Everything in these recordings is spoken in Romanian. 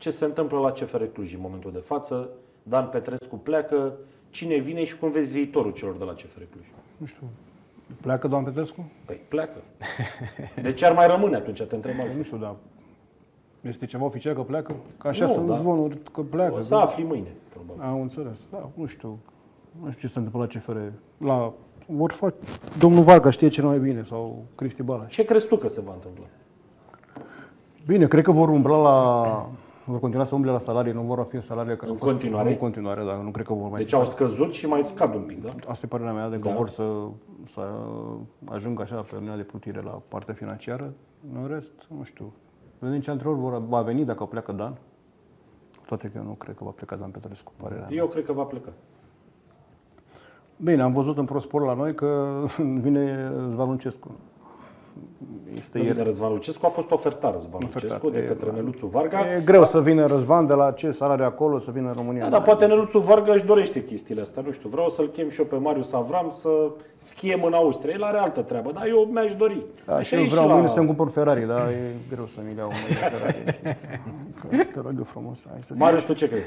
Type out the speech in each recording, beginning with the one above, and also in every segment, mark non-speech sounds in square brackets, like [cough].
ce se întâmplă la CFR Cluj în momentul de față. Dan Petrescu pleacă, cine vine și cum vezi viitorul celor de la CFR Cluj? Nu știu, pleacă doamna Petrescu? Păi pleacă. De ce ar mai rămâne atunci, te întreb Nu știu, dar este ceva oficial că pleacă? Că așa Nu, sunt da. zvonuri că pleacă. O să afli mâine, probabil. Am înțeles. Da, nu știu. Nu știu ce se întâmplă la CFR. La vor face... Domnul Varga știe cel mai bine sau Cristi Balaș. Ce crezi tu că se va întâmpla? Bine, cred că vor umbla la... Vor continua să umble la salarii, nu vor fi în salariile care În au fost- continuare? În continuare, da. Nu cred că vor mai Deci fi au scăzut și mai scad un pic, da? Asta e părerea mea, de că Da. vor să, să ajungă așa pe linia de plutire la partea financiară. În rest, nu știu. Vedem ce antrenor vor, va veni dacă pleacă Dan. Toate că eu nu cred că va pleca Dan Petrescu, părerea mea. Eu cred că va pleca. Bine, am văzut în ProSport la noi că [laughs] vine Zvan Lucescu. Este Nu vine el. Răzvan Lucescu, a fost ofertat Răzvan Ofertat, Lucescu de e- către Neluțu Varga. E greu să vină Răzvan de la ce salariu acolo, să vină în România. Da, dar poate Neluțu Varga își dorește chestiile astea, nu știu. Vreau să-l chem și eu pe Marius Avram să schiem în Austria. El are altă treabă, dar eu mi-aș dori. Da, și Așa eu e vreau la- mâine să-mi cumpăr Ferrari, dar e greu să-mi iau un Ferrari. Că, te rog eu frumos, hai să Marius, tu ce crezi?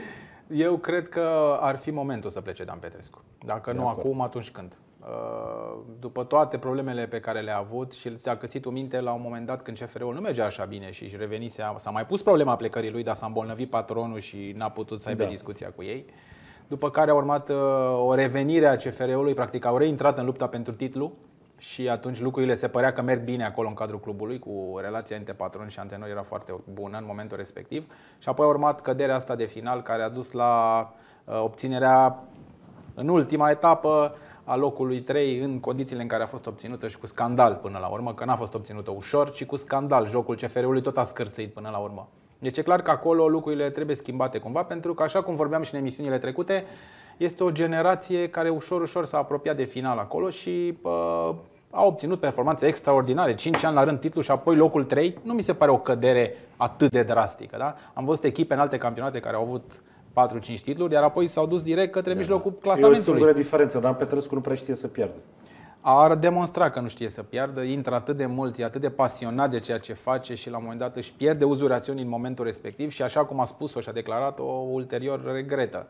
Eu cred că ar fi momentul să plece Dan Petrescu. Dacă nu acord. acum, atunci când? Uh, După toate problemele pe care le-a avut și ți-a cățit un minte la un moment dat când CFR-ul nu mergea așa bine și își revenise, s-a mai pus problema plecării lui, dar s-a îmbolnăvit patronul și n-a putut să aibă Da. discuția cu ei. După care a urmat uh, o revenire a CFR-ului, practic au reintrat în lupta pentru titlu și atunci lucrurile se părea că merg bine acolo în cadrul clubului, cu relația între patron și antrenori era foarte bună în momentul respectiv. Și apoi a urmat căderea asta de final care a dus la uh, obținerea în ultima etapă a locului 3 în condițiile în care a fost obținută și cu scandal până la urmă, că n-a fost obținută ușor, ci cu scandal. Jocul CFR-ului tot a scârțâit până la urmă. Deci e clar că acolo lucrurile trebuie schimbate cumva, pentru că așa cum vorbeam și în emisiunile trecute, este o generație care ușor, ușor s-a apropiat de final acolo și uh, a obținut performanțe extraordinare, 5 ani la rând titlu și apoi locul 3, nu mi se pare o cădere atât de drastică. Da? Am văzut echipe în alte campionate care au avut 4-5 titluri, iar apoi s-au dus direct către mijlocul E o clasamentului. singură diferență, Dan Petrescu nu prea știe să piardă. Ar demonstra că nu știe să piardă, intră atât de mult, e atât de pasionat de ceea ce face și la un moment dat își pierde uzul rațiunii în momentul respectiv și așa cum a spus-o și a declarat-o, ulterior regretă.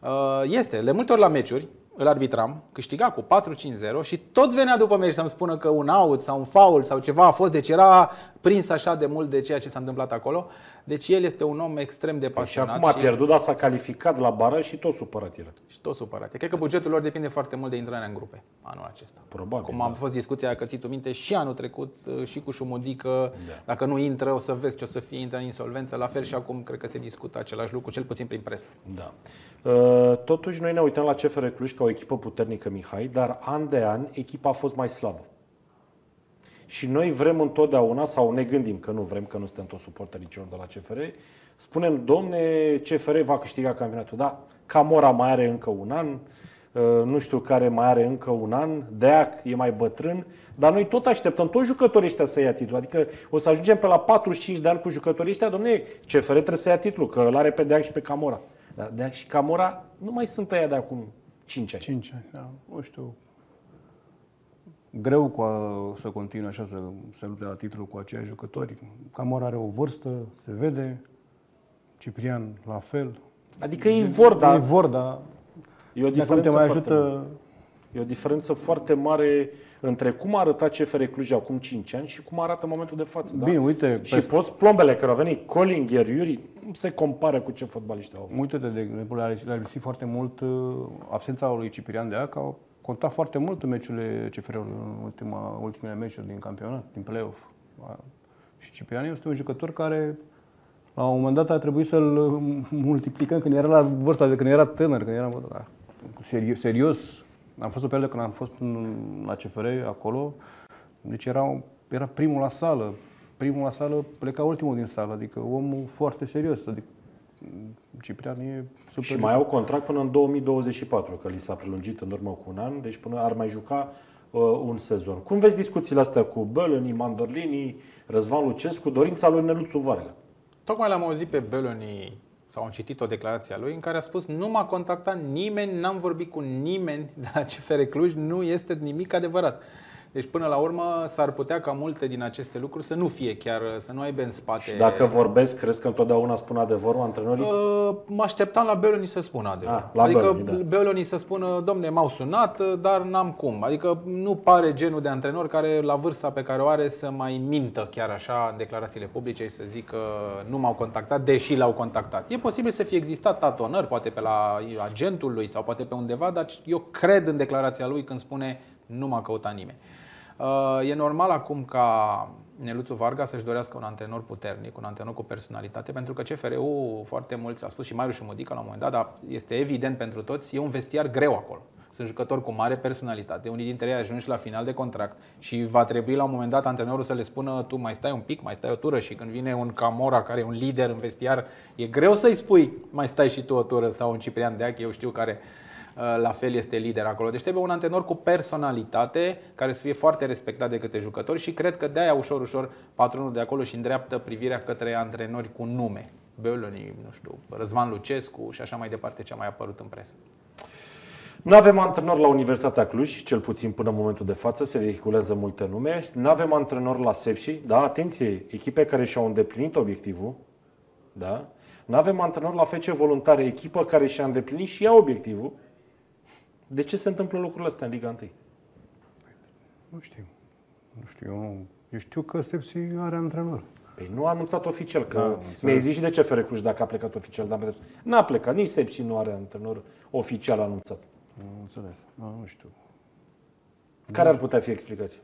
Uh, Este, de multe ori la meciuri, îl arbitram, câștiga cu 4-5-0 și tot venea după meci să-mi spună că un out sau un foul sau ceva a fost, deci era prins așa de mult de ceea ce s-a întâmplat acolo. Deci el este un om extrem de Și pasionat acum a pierdut, dar s-a calificat la bară și tot supărat era. și tot supărat. Cred că bugetul lor depinde foarte mult de intrarea în grupe anul acesta. Probabil, Cum da. a fost discuția că ții tu minte și anul trecut uh, și cu Șumudică, da. dacă nu intră o să vezi ce o să fie, intră în insolvență. La fel și acum cred că se discută același lucru, cel puțin prin presă. Da. Uh, Totuși, noi ne uităm la CFR Cluj ca o echipă puternică, Mihai, dar an de an echipa a fost mai slabă. Și noi vrem întotdeauna, sau ne gândim că nu vrem, că nu suntem toți suporterii celor de la CFR, spunem, domne, CFR va câștiga campionatul. Da, Camora mai are încă un an, uh, nu știu care mai are încă un an, Deac e mai bătrân, dar noi tot așteptăm, toți jucătorii ăștia să ia titlul. Adică o să ajungem pe la 45 de ani cu jucătorii ăștia, domne, CFR trebuie să ia titlul, că îl are pe Deac și pe Camora. Dar Deac și Camora nu mai sunt ăia de acum 5 ani. 5 ani, da. Nu știu. Greu cu a, să continue așa, să se lupte la titlu cu aceiași jucători. Camora are o vârstă, se vede. Ciprian, la fel. Adică ei vor, Ei dar vor, dar e o dacă nu te diferență mai foarte ajută... mare. E o diferență foarte mare între cum arăta CFR Cluj acum 5 ani și cum arată în momentul de față. Bine, da? uite, Și pe- poți plombele care au venit, Collinger, Iuri, nu se compară cu ce fotbaliști au avut. Uite-te, de exemplu, le-a le-a lipsit foarte mult uh, absența lui Ciprian de Aca, a contat foarte mult în meciurile CFR-ului, în ultima, ultimele meciuri din campionat, din play-off. A- Și Ciprian este un jucător care la un moment dat a trebuit să-l uh, multiplicăm când era la vârsta de când era tânăr, când era da, serios, serios. Am fost o perioadă când am fost în, la CFR acolo, deci era, era primul la sală. Primul la sală pleca ultimul din sală, adică omul foarte serios. Adică Ciprian e super Și mai au contract până în 2024, că li s-a prelungit în urmă cu un an, deci până ar mai juca uh, un sezon. Cum vezi discuțiile astea cu Bălăni, Mandorlini, Răzvan Lucescu, dorința lui Neluțu Varga? Tocmai l-am auzit pe Beloni sau am citit o declarație a lui în care a spus nu m-a contactat nimeni, n-am vorbit cu nimeni de la CFR Cluj, nu este nimic adevărat. Deci până la urmă s-ar putea ca multe din aceste lucruri să nu fie chiar, să nu aibă în spate. Și dacă vorbesc, crezi că întotdeauna spun adevărul antrenorii? Uh, mă așteptam la Beoloni să spună adevărul. Ah, la adică Beoloni, da. Beoloni să spună, domne, m-au sunat, dar n-am cum. Adică nu pare genul de antrenor care, la vârsta pe care o are, să mai mintă chiar așa în declarațiile publice și să zică nu m-au contactat, deși l-au contactat. E posibil să fie existat tatonări, poate pe la agentul lui sau poate pe undeva, dar eu cred în declarația lui când spune nu m-a căutat nimeni. Uh, E normal acum ca Neluțu Varga să-și dorească un antrenor puternic, un antrenor cu personalitate, pentru că CFR-ul, foarte mulți, a spus și Marius Mudica la un moment dat, dar este evident pentru toți, e un vestiar greu acolo. Sunt jucători cu mare personalitate, unii dintre ei ajungi la final de contract și va trebui la un moment dat antrenorul să le spună tu mai stai un pic, mai stai o tură și când vine un Camora care e un lider în vestiar, e greu să-i spui mai stai și tu o tură sau un Ciprian Deac, eu știu care uh, la fel este lider acolo. Deci trebuie un antrenor cu personalitate, care să fie foarte respectat de câte jucători și cred că de-aia ușor, ușor patronul de acolo și îndreaptă privirea către antrenori cu nume. Beoloni, nu știu, Răzvan Lucescu și așa mai departe ce a mai apărut în presă. Nu avem antrenor la Universitatea Cluj, cel puțin până în momentul de față, se vehiculează multe nume. Nu avem antrenor la Sepsi, da, atenție, echipe care și-au îndeplinit obiectivul, da. Nu avem antrenor la FC Voluntare, echipă care și-a îndeplinit și ea obiectivul. De ce se întâmplă lucrurile astea în Liga 1? Nu știu. Nu știu, eu, nu- eu știu că Sepsi are antrenor. Păi nu a anunțat oficial, că Da, da, am înțeles. mi-ai zis și de CFR Cluj dacă a plecat oficial, dar am n-a plecat, nici Sepsi nu are antrenor oficial anunțat. Am înțeles. Da, nu știu. Care ar putea fi explicația?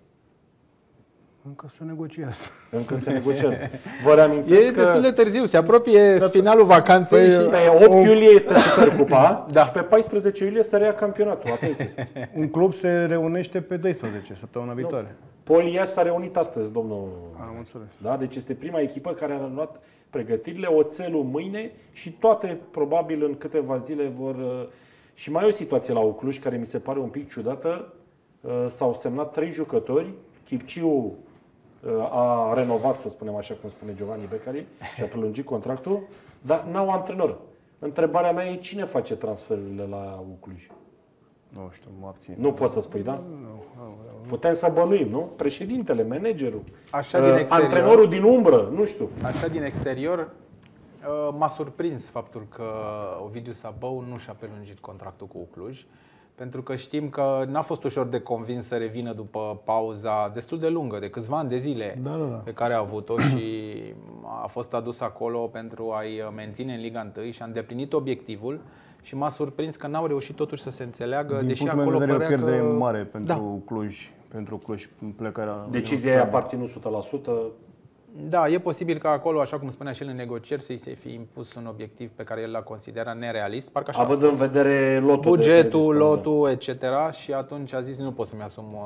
Încă se negociază. Încă se negociază. Vă reamintesc E că destul de târziu, se apropie finalul vacanței Păi, și... pe 8 iulie este Supercupa [laughs] Da. și pe 14 iulie se reia campionatul. Atenție. Un club se reunește pe 12, săptămâna viitoare. Polia s-a reunit astăzi, domnul. Am înțeles. Da? Deci este prima echipă care a luat pregătirile, oțelul mâine și toate probabil în câteva zile vor... uh, Și mai e o situație la Ucluj care mi se pare un pic ciudată. Uh, S-au semnat trei jucători. Chipciu uh, a renovat, să spunem așa cum spune Giovanni Becari, și a prelungit contractul, dar n-au antrenor. Întrebarea mea e cine face transferurile la Ucluj? Nu știu, mă abțin. Nu poți să spui, da? Putem să bănuim, nu? Președintele, managerul, Așa din uh, exterior. antrenorul din umbră, nu știu. Așa din exterior, uh, m-a surprins faptul că Ovidiu Sabău nu și-a prelungit contractul cu Cluj, pentru că știm că n-a fost ușor de convins să revină după pauza destul de lungă, de câțiva ani de zile Da, da, da. pe care a avut-o și a fost adus acolo pentru a-i menține în Liga 1 și a îndeplinit obiectivul și m-a surprins că n-au reușit totuși să se înțeleagă, Din deși punctul meu acolo de vedere, o părea pierdere că... mare pentru Da, Cluj, pentru Cluj plecarea. Decizia i-a aparținut 100%. Da, e posibil că acolo, așa cum spunea și el în negocieri, să-i se fi impus un obiectiv pe care el l-a considerat nerealist. Parcă așa a Având în spus. vedere lotul de bugetul, care dispune. lotul, etc. Și atunci a zis nu pot să-mi asum uh,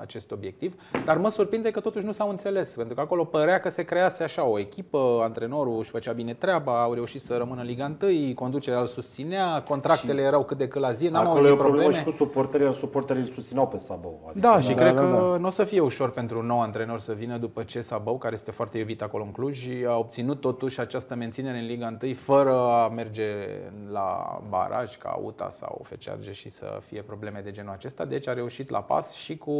acest obiectiv. Dar mă surprinde că totuși nu s-au înțeles, pentru că acolo părea că se crease așa o echipă, antrenorul își făcea bine treaba, au reușit să rămână în Liga 1, conducerea îl susținea, contractele erau cât de cât la zi, n-am Acolo e auzit o problemă probleme. și cu suporterii, iar suporterii îl susțineau pe Sabău. Adică, Da, și Da, cred da, că da. nu o să fie ușor pentru un nou antrenor să vină după ce Sabău, care este foarte iubit acolo în Cluj, a obținut totuși această menținere în Liga 1 fără a merge la baraj ca UTA sau FC Argeș și să fie probleme de genul acesta. Deci a reușit la pas și cu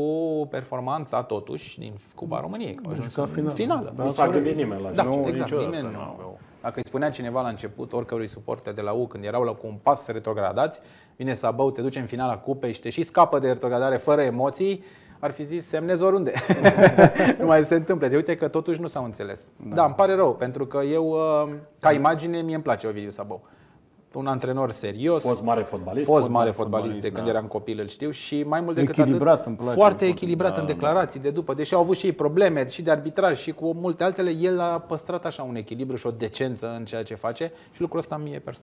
performanța totuși din Cupa României. că A ajuns ca în final. finală. Da, nu s-a gândit nimeni la Da, așa. Nu, exact. niciodată Nimeni nu nu. aveau. Dacă îi spunea cineva la început, oricărui suporter de la U, când erau la cu un pas retrogradați, vine Sabău, te duce în finala cupei și te și scapă de retrogradare fără emoții, ar fi zis semnezi oriunde. [laughs] nu mai se întâmplă. Deci, uite că totuși nu s-au înțeles. Da. da, îmi pare rău, pentru că eu, uh, ca imagine, mie îmi place Ovidiu Sabău. Un antrenor serios, Fost mare fotbalist. fost mare fotbalist, fotbalist de da. când eram copil, îl știu, și mai mult decât Echilibrat, atât, îmi place, foarte îmi place. echilibrat Da, în da. declarații de după. Deși au avut și ei probleme și de arbitraj și cu multe altele, el a păstrat așa un echilibru și o decență în ceea ce face și lucrul ăsta mie personal